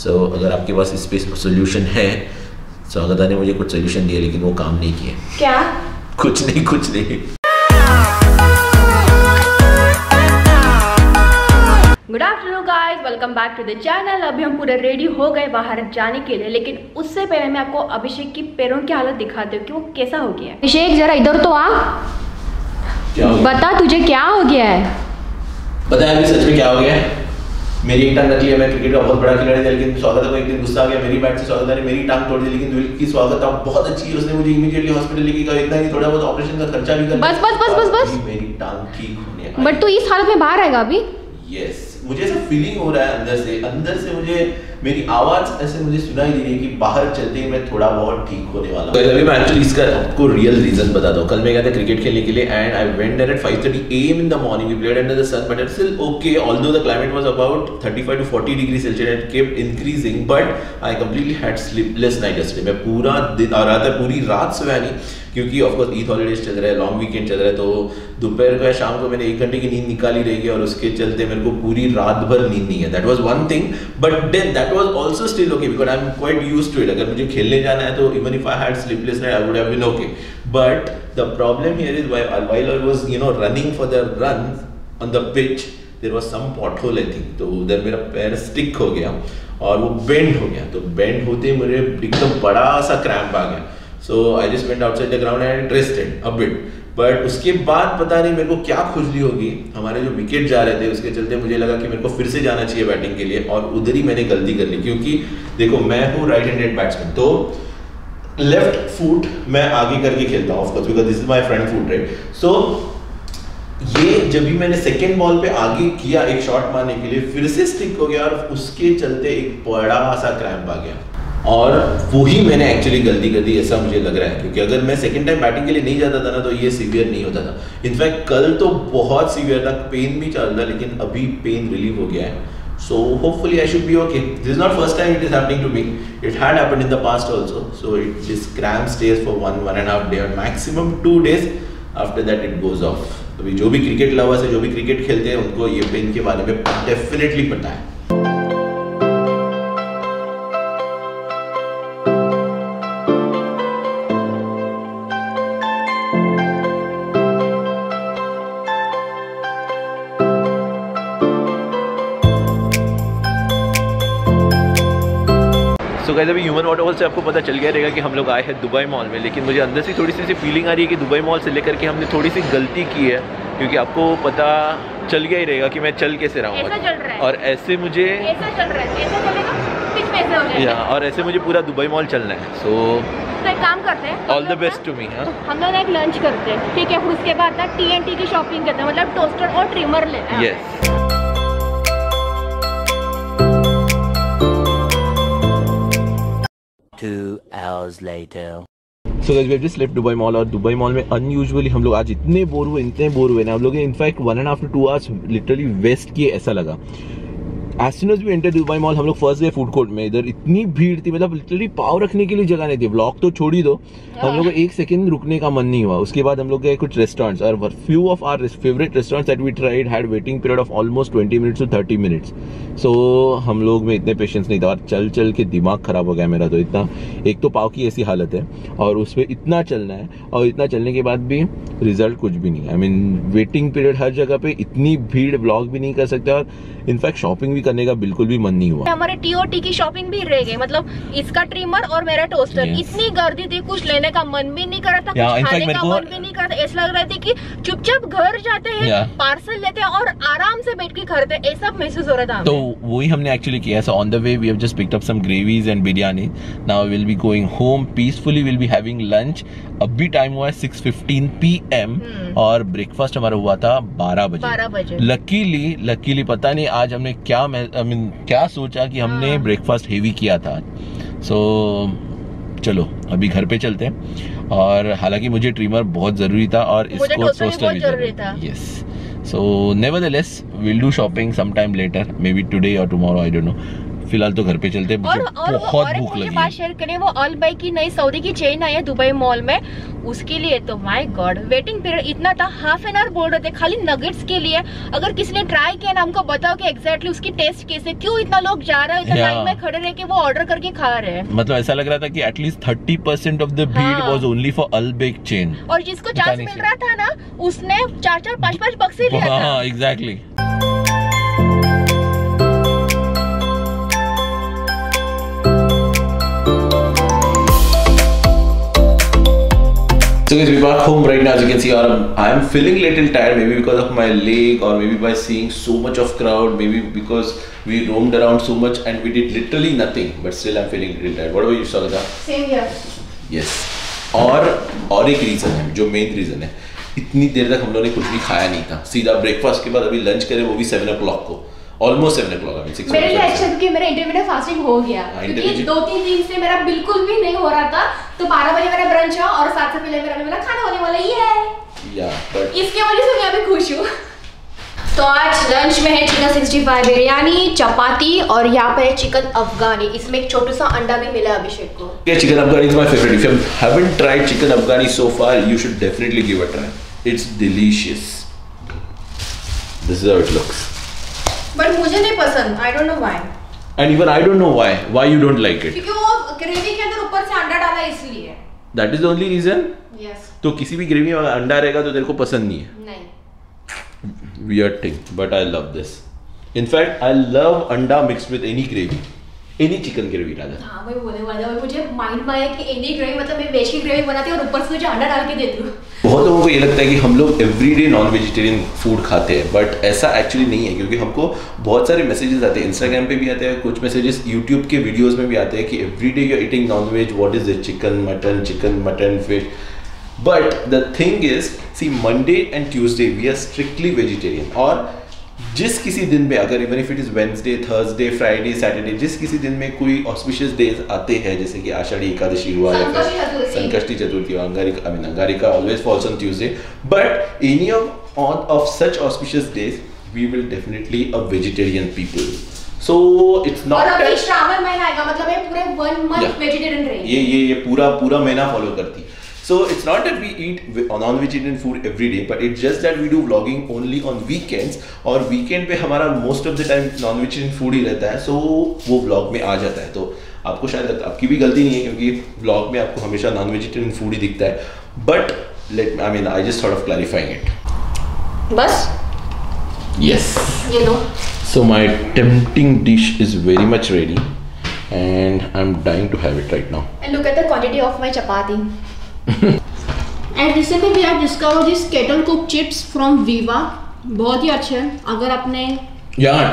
सो so, अगर आपके पास इस पे सोल्यूशन है स्वागता ने मुझे कुछ सोल्यूशन दिए लेकिन वो काम नहीं किए क्या? कुछ नहीं कुछ नहीं। Good afternoon guys welcome back to the channel अभी हम पूरे रेडी हो गए बाहर जाने के लिए लेकिन उससे पहले मैं आपको अभिषेक की पैरों की हालत दिखाती हूँ कि वो कैसा हो गया है। अभिषेक जरा इधर तो आ। क्या बता तुझे क्या हो गया है। बताया अभी सच में क्या हो गया है? मेरी एक टांग रख है मैं क्रिकेट का बहुत बड़ा खिलाड़ी था लेकिन स्वागत को एक दिन गुस्सा आ गया मेरी बैट से स्वागत ने मेरी टांग तोड़ दी लेकिन दिल की स्वागत बहुत अच्छी है उसने मुझे इमीडिएटली हॉस्पिटल लेके गया इतना ही थोड़ा बहुत ऑपरेशन का खर्चा भी कर बस, बस, बस, बस, बस। मेरी टांग ठीक होने बट तू इस हालत में बाहर आएगा अभी? यस मुझे ऐसा फीलिंग हो रहा है अंदर से अंदर से मुझे मेरी आवाज़ ऐसे मुझे सुनाई दे रही है कि बाहर चलते ही मैं थोड़ा बहुत ठीक होने वाला हूँ। अभी मैं एक्चुअली इसका आपको रियल रीजन बताता हूँ कल मैं गया था क्रिकेट खेलने के लिए and I went there at 5:30 AM in the morning we played under the sun but it's still okay although the climate was about 35 to 40 degree Celsius it kept increasing but I completely had sleepless night yesterday मैं पूरा दिन, और रात, पूरी रात सोया नहीं, क्योंकि of course Eid holidays चल रहा है लॉन्ग वीकेंड चल रहा है तो दोपहर को शाम को मैंने एक घंटे की नींद निकाली रहेगी और उसके चलते मेरे को पूरी रात भर नींद नहीं है। That was one thing but then that was also still okay because I am quite used to it अगर मुझे खेलने जाना है तो even if I had sleepless night I would have been okay but the problem here is while I was you know running for the run on the pitch there was some pot I think तो उधर मेरा पैर stick हो गया और वो bend हो गया. तो बेंड होते ही मुझे एकदम बड़ा सा क्रैम्प आ गया. So I just went outside the ground and rested a bit but उसके बाद पता नहीं मेरे को क्या खुजली होगी। हमारे जो विकेट जा रहे थे, उसके चलते मुझे लगा कि मेरे को फिर से जाना चाहिए बैटिंग के लिए और उधर ही मैंने गलती कर ली। क्योंकि देखो, मैं हूँ राइट हैंडेड बैट्समैन तो लेफ़्ट फुट मैं आगे करके खेलता हूँ of course because this is my front foot right so ये जब भी मैंने सेकेंड बॉल पे आगे किया एक शॉट मारने के लिए, फिर से स्टिक हो गया और उसके चलते एक बड़ा सा क्रैम्प आ गया। और वो ही मैंने एक्चुअली गलती कर दी, ऐसा मुझे लग रहा है। क्योंकि अगर मैं सेकंड टाइम बैटिंग के लिए नहीं जाता था ना तो ये सीवियर नहीं होता था। इनफैक्ट कल तो बहुत सीवियर था पेन भी चल रहा लेकिन अभी पेन रिलीव हो गया है। So hopefully I should be okay this not first time it is happening to me it had happened in the past also so it just cramp stays for one one and half day और maximum two days after that it goes off अभी जो भी cricket lovers है, जो भी cricket खेलते हैं, उनको ये पेन के बारे में डेफिनेटली पता है। सो गाइस अभी ह्यूमन वाटरफॉल से आपको पता चल गया रहेगा कि हम लोग आए हैं दुबई मॉल में लेकिन मुझे अंदर से थोड़ी सी ऐसी फीलिंग आ रही है कि दुबई मॉल से लेकर के हमने थोड़ी सी गलती की है क्योंकि आपको पता चल गया ही रहेगा कि मैं चल कैसे रहा है। और ऐसे मुझे ऐसा चल रहा है। ऐसा चलेगा पिच में ऐसे या और ऐसे मुझे पूरा दुबई मॉल चलना है सो तो एक काम करते हैं all the best to me हम लोग एक लंच करते हैं ठीक है? फिर उसके बाद ना टी एन टी की शॉपिंग करते हैं मतलब टोस्टर और ट्रिमर लेना है। Yes Two hours later. So guys we have just left Dubai Mall और दुबई मॉल में अनयूजुअली हम लोग आज इतने बोर हुए, इतने बोर हुए ना। हम लोग in fact one and half two hours literally waste किए, ऐसा लगा। As soon as we enter Dubai Mall हम लोग फ़र्स्ट डे फ़ूड कोर्ट में इधर इतनी भीड़ थी मतलब लिटरली पाव रखने के लिए जगह नहीं थी। ब्लॉक तो छोड़ ही। दो हम लोग को एक सेकंड रुकने का मन नहीं हुआ। उसके बाद हम लोग गए कुछ रेस्टोरेंट्स और few of our favourite restaurants that we tried had waiting period of almost 20 minutes to 30 minutes so हम लोग में इतने पेशेंस नहीं था और चल चल के दिमाग खराब हो गया मेरा तो इतना। एक तो पाव की ऐसी हालत है और उस पर इतना चलना है और इतना चलने के बाद भी रिज़ल्ट कुछ भी नहीं आई मीन वेटिंग पीरियड हर जगह पे इतनी भीड़ ब्लॉग भी नहीं कर सकते और इनफैक्ट शॉपिंग भी करने का बिल्कुल भी मन नहीं हुआ। हमारे टीओटी की शॉपिंग भी रह गई मतलब इसका ट्रिमर और मेरा टोस्टर Yes. इतनी गर्दी थी कुछ लेने का मन भी नहीं कर रहा था Yeah, कुछ खाने का मन भी नहीं कर रहा था। ऐसा लग रहा था कि चुपचाप घर जाते हैं Yeah. पार्सल लेते हैं और आराम से बैठ के खाते हैं ऐसा महसूस हो रहा था तो वही हमने एक्चुअली किया। So on the way we have just picked up some gravies and biryani now will be going home peacefully will be having lunch अभी टाइम हुआ है 6:15 पीएम हम्म। और ब्रेकफास्ट हमारा हुआ था 12 बजे। 12 बजे। लकीली लकीली पता नहीं आज हमने क्या आई मीन क्या सोचा कि हमने हाँ। ब्रेकफास्ट हेवी किया था? सो चलो अभी घर पे चलते हैं। और हालाँकि मुझे ट्रिमर बहुत ज़रूरी था और इसको टोस्टर भी ज़रूरी था। Yes so nevertheless will do shopping some time later maybe today और टुमारो आई डोंट नो फ़िलहाल तो घर पे चलते हैं। और मुझे और बहुत और भूख लगी बात शेयर करें वो ऑल बाई की नई सऊदी की चेन आई है दुबई मॉल में। उसके लिए तो माय गॉड वेटिंग पीरियड इतना था हाफ़ एन आवर बोल रहे थे खाली नगेट्स के लिए। अगर किसी ने ट्राई किया ना हमको बताओ कि एग्जैक्टली उसकी टेस्ट कैसे क्यों इतना लोग जा रहे हैं इतना. लाइन में खड़े रह के वो ऑर्डर करके खा रहे हैं। मतलब ऐसा लग रहा था कि at least thirty percent of the भीड़। Was only for Albaik chain और जिसको चांस मिल रहा था ना उसने चार चार पाँच पाँच बक्से लिया था। हाँ exactly So guys, we're back home right now. As you can see, I'm, I'm feeling little tired. Maybe because of my leg, or maybe by seeing so much of crowd. Maybe because we roamed around so much and we did literally nothing. But still, I'm feeling little tired. What about you, Sagata? Same here yes और और एक reason है जो main reason है इतनी देर तक हम लोगों ने कुछ भी खाया नहीं था सीधा ब्रेकफास्ट के बाद अभी लंच करें वो भी सेवन ओ को almost seven o'clock six मेरे लिए अच्छा क्योंकि मेरा इंटरमीडिएट फास्टिंग हो गया हाँ, क्योंकि दो तीन दिन से मेरा बिल्कुल भी नहीं हो रहा था तो बारह बजे मेरा ब्रंच है और सात से पहले मेरा मेरा खाना होने वाला ही है या बट इसके वजह से मैं अभी खुश हूँ तो आज लंच में है चिकन 65 बिरयानी चपाती और यहाँ पे है चिकन अफगानी इसमें एक छोटू सा अंडा भी मिला अभिषेक को chicken Afghani is my favorite. If you haven't tried chicken Afghani so far, you should definitely give it a try. It's delicious. This is how it looks. But मुझे नहीं पसंद. I don't know why and even I don't know why why you don't like it क्योंकि वो gravy के अंदर ऊपर से अंडा डाला इसलिए. That is only reason yes तो किसी भी ग्रेवी में अंडा रहेगा तो तेरे को पसंद नहीं है? नहीं. Weird thing but I love this in fact I love anda mixed with any gravy any chicken gravy rather. हाँ वही बोलने वाला था मुझे माइंड में आया कि एनी ग्रेवी मतलब मैं वेज की ग्रेवी बनाती हूँ और ऊपर से मुझे अंडा डाल के देती हूँ बहुत लोगों को ये लगता है कि हम लोग एवरीडे नॉन वेजिटेरियन फ़ूड खाते हैं बट ऐसा एक्चुअली नहीं है क्योंकि हमको बहुत सारे मैसेजेस आते हैं। इंस्टाग्राम पे भी आते हैं कुछ मैसेजेस यूट्यूब के वीडियोस में भी आते हैं कि everyday you are eating non veg what is it chicken mutton chicken mutton fish but the thing is see Monday and Tuesday we are strictly vegetarian और जिस किसी दिन में अगर even if it is Wednesday Thursday Friday Saturday जिस किसी दिन में कोई ऑस्पिशियस डेज़ आते हैं जैसे कि आषाढ़ी एकादशी हुआ या फिर Sankashti Chaturthi. Angarika I mean Angarika always falls on Tuesday but any of on of such auspicious days we will definitely a vegetarian people so it's और अभी श्रावण महीना आएगा मतलब ये पूरे वन मंथ. वेजिटेरियन रहेगी ये ये ये पूरा पूरा महीना फॉलो करती so it's not that we eat vegetarian food every day but it's just that we do vlogging only on weekends और weekend पे हमारा most of the time vegetarian food ही रहता है so वो vlog में आ जाता है तो आपको शायद लगता आपकी भी गलती नहीं है क्योंकि vlog में आपको हमेशा वेजिटेरियन फ़ूड ही दिखता है but let I mean I just sort of clarifying it बस yes ये लो so my tempting dish is very much ready and I'm dying to have it right now and look at the quantity of my chapati and recently we have discovered this kettle cooked chips from Viva बहुत ही अच्छे हैं अगर आपने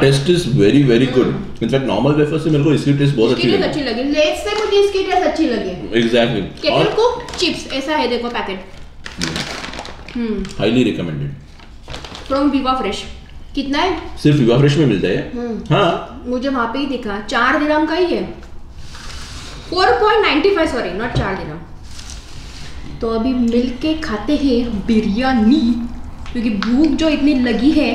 taste is very very good. In fact, normal wafer से मेरे को इसकी टेस्ट बहुत अच्छी लगी. अच्छी लगी लेट से मुझे इसकी टेस्ट अच्छी लगी Exactly. केटल कुक्ड चिप्स ऐसा है देखो packet hmm highly recommended. From Viva Fresh कितना है सिर्फ़ विवा फ्रेश में मिलता है. हम्म। हाँ. मुझे वहाँ पे ही दिखा चार दिरम का ही है four point ninety five sorry not चार दिरम तो अभी मिल के खाते हैं बिरयानी क्योंकि भूख जो इतनी लगी है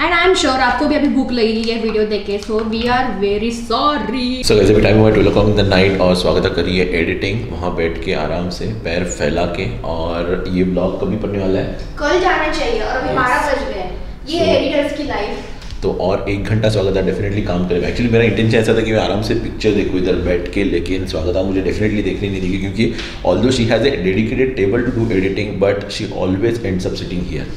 एंड आई एम श्योर आपको भी अभी भूख लगेगी ये वीडियो देख के so we are very sorry So guys, अभी टाइम हुआ twelve o'clock in the night और स्वागत करिए एडिटिंग वहाँ बैठ के आराम से पैर फैला के और ये ब्लॉग कभी पड़ने वाला है? कल जाना चाहिए और अभी. बारह बज गए। ये एडिटर्स की लाइफ तो और एक घंटा स्वागत डेफिनेटली काम करेगा। एक्चुअली मेरा इंटेंशन ऐसा था कि मैं आराम से पिक्चर देखूँ इधर बैठ के, लेकिन स्वागत मुझे डेफिनेटली देखने नहीं थी क्योंकि although she has a dedicated table to do editing but she always end up sitting here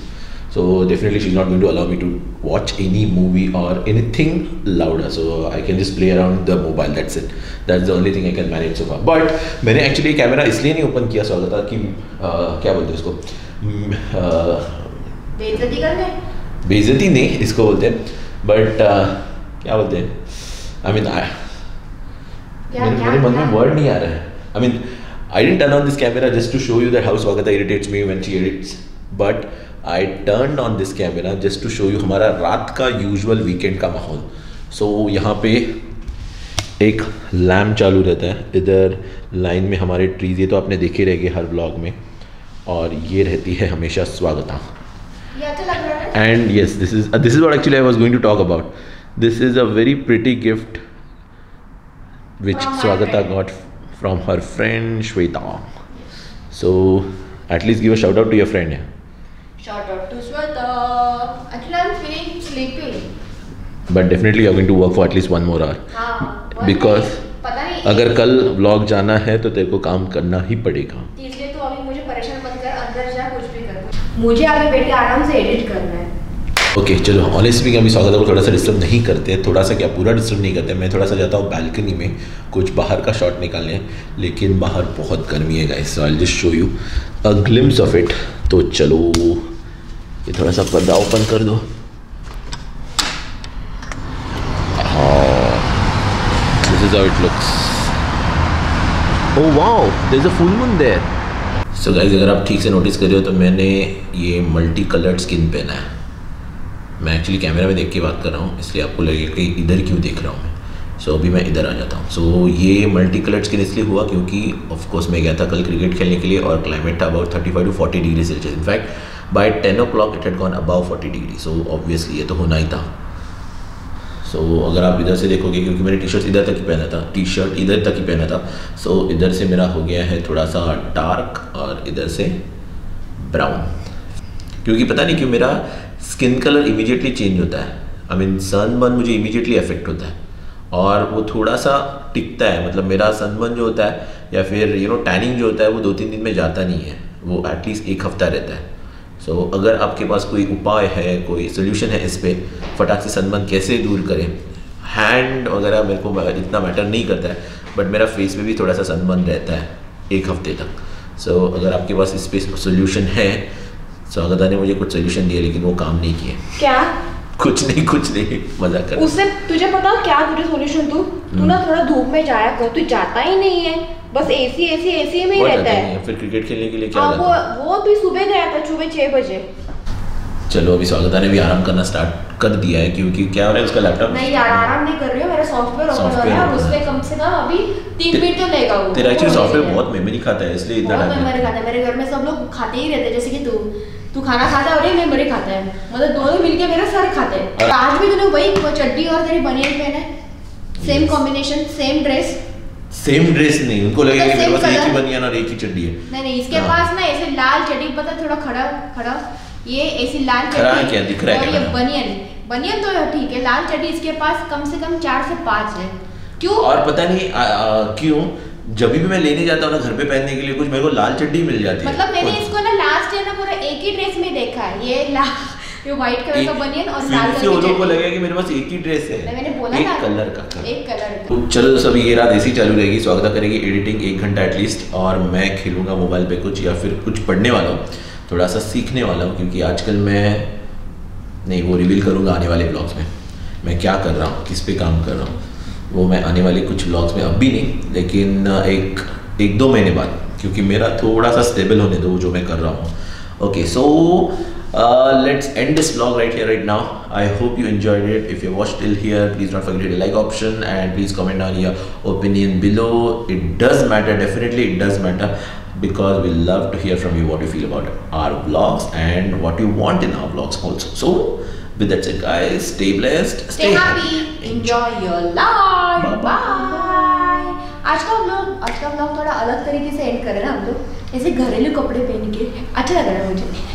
so, definitely she's not going to allow me to watch any movie or anything louder. So, i can just play around the mobile, that's it. That's the only thing i can manage so far. But, मैंने actually camera इसलिए नहीं open किया, स्वागत कि क्या बोलते हैं उसको? बेइज्जती नहीं इसको बोलते हैं। बट क्या बोलते हैं? आई मीन मेरे मन में वर्ड नहीं आ रहा है। I mean I didn't turn on this camera just to show you that how Swagata irritates me when she edits but I turn on this camera just to show you हमारा रात का usual weekend का माहौल। सो so, यहाँ पे एक lamp चालू रहता है। इधर लाइन में हमारे ट्रीज ये तो आपने देखे रहेंगे हर ब्लॉग में। और ये रहती है हमेशा स्वागता ये है and yes this is uh, this is what actually i was going to talk about this is a very pretty gift which From Swagata got from her friend Shweta. So at least give a shout out to your friend. Yeah. Shout out to Sweta. Actually, I'm feeling sleepy. But definitely you're going to work for at least one more hour. हाँ Because. अगर कल vlog जाना है तो तेरे को काम करना ही पड़ेगा इसलिए तो अभी मुझे परेशान मत कर अंदर जा कुछ भी कर मुझे आगे बैठ के आराम से एडिट करना है ओके चलो ऑनेस्ट स्पीकिंग अभी स्वागत को थोड़ा सा डिस्टर्ब नहीं करते थोड़ा सा क्या पूरा डिस्टर्ब नहीं करते मैं थोड़ा सा जाता हूँ बालकनी में कुछ बाहर का शॉट निकालने लेकिन बाहर बहुत गर्मी है guys so I just show you a glimpse of it तो चलो ये थोड़ा सा पर्दा ओपन कर दो। This is how it looks oh wow there is a full moon there so guys अगर आप ठीक से नोटिस कर रहे हो तो मैंने ये मल्टी कलर्ड स्किन पहना है। मैं एक्चुअली कैमरा में देख के बात कर रहा हूँ इसलिए आपको लगेगा कि इधर क्यों देख रहा हूँ मैं? सो so, अभी मैं इधर आ जाता हूँ। सो so, ये मल्टी कलर्ड स्किन इसलिए हुआ क्योंकि ऑफ़ कोर्स मैं गया था कल क्रिकेट खेलने के लिए और क्लाइमेट था about thirty five to forty degree Celsius in fact by ten o'clock it had gone about forty degree so obviously ये तो होना ही था। सो so, अगर आप इधर से देखोगे क्योंकि मैंने टी शर्ट इधर तक ही पहना था टी शर्ट इधर तक ही पहना था। सो so, इधर से मेरा हो गया है थोड़ा सा डार्क और इधर से ब्राउन क्योंकि पता नहीं क्यों मेरा स्किन कलर इमीडिएटली चेंज होता है। आई मीन सनबर्न मुझे इमीडिएटली अफेक्ट होता है। और वो थोड़ा सा टिकता है मतलब मेरा सनबर्न जो होता है या फिर यू नो टैनिंग जो होता है वो दो तीन दिन में जाता नहीं है। वो एटलीस्ट एक हफ़्ता रहता है। सो so, अगर आपके पास कोई उपाय है कोई सोल्यूशन है इस पर फटाक से सनबर्न कैसे दूर करें? हैंड वगैरह मेरे को इतना मैटर नहीं करता है बट मेरा फेस पे भी थोड़ा सा सनबर्न रहता है एक हफ़्ते तक। सो so, अगर आपके पास इस पर सोल्यूशन है स्वागता ने मुझे कुछ सोल्यूशन दिए लेकिन वो काम नहीं किए क्या? कुछ नहीं कुछ नहीं मज़ा कर उससे तुझे पता क्या तुझे सॉल्यूशन तू तू ना थोड़ा धूप में जाया कर तू जाता ही नहीं है। बस एसी एसी एसी में ही रहता है। फिर क्रिकेट खेलने के लिए क्या हाँ जाता वो वो भी सुबह गया था सुबह छह बजे। चलो अभी स्वागता ने भी आराम करना स्टार्ट कर दिया है क्योंकि क्या हो रहा है उसका लैपटॉप नहीं यार आराम नहीं कर रही हूँ मेरा सॉफ्टवेयर ओपन हो रहा है। उसमें कम से कम अभी तीन मिनट तो लेगा वो। तेरा एक्चुअली सॉफ्टवेयर बहुत मेमोरी खाता है इसलिए इतना मेमोरी खाता है। मेरे घर में सब लोग खाते ही रहते हैं जैसे कि तू। तू खाना खाता है? और ये मेमोरी खाता है। मतलब दोनों मिलके मेरा सर खाते हैं। और- आज भी तूने वही चड्डी और तेरी बनियान पहना है। Same combination same dress same dress नहीं उनको लगेगा कि मेरे पास एक ही बनियान और एक ही चड्डी है। नहीं नहीं इसके हाँ। पास ना ऐसे लाल चड्डी पता थोड़ा खड़ा खड़ा। ये ऐसी लाल चड्डी क्या? दिख रहा है और ये? बनियन बनियन तो ठीक है लाल चड्डी इसके पास कम से कम चार से पाँच है। क्यों? और पता नहीं आ, आ, क्यों? जब भी मैं लेने जाता हूँ ना घर पे पहनने के लिए कुछ मेरे को लाल चड्डी मिल जाती है। मतलब मैंने इसको ना लास्ट ईयर ना पूरा एक ही ड्रेस में देखा है। ये ये व्हाइट कलर का बनियन और लाल कलर की लोग को लगेगा कि मेरे पास एक ही ड्रेस है। मैंने बोला एक कलर का कलर एक कलर का। तो चलो अभी ये रात ऐसी चालू रहेगी। स्वागत करेगी एडिटिंग एक घंटा एटलीस्ट और मैं खेलूँगा मोबाइल पे कुछ या फिर कुछ पढ़ने वाला हूँ। थोड़ा सा सीखने वाला हूँ क्योंकि आजकल मैं नहीं वो रिवील करूँगा आने वाले ब्लॉग्स में। मैं क्या कर रहा हूँ किस पे काम कर रहा हूँ वो मैं आने वाले कुछ ब्लॉग्स में अब भी नहीं लेकिन एक एक दो महीने बाद। क्योंकि मेरा थोड़ा सा स्टेबल होने दो जो मैं कर रहा हूँ। Okay so let's end this blog right here right now I hope you enjoyed it if you watch till here please not forget like option and please comment on your opinion below it does matter definitely it does matter because we love to hear from you what you feel about our blogs and what you want in our blogs also so with a guy stay blessed stay enjoy your life bye आज का vlog आज का हम लोग थोड़ा अलग तरीके से एंड कर ना हम लोग। ऐसे घरेलू कपड़े पहन के अच्छा लग रहा है मुझे।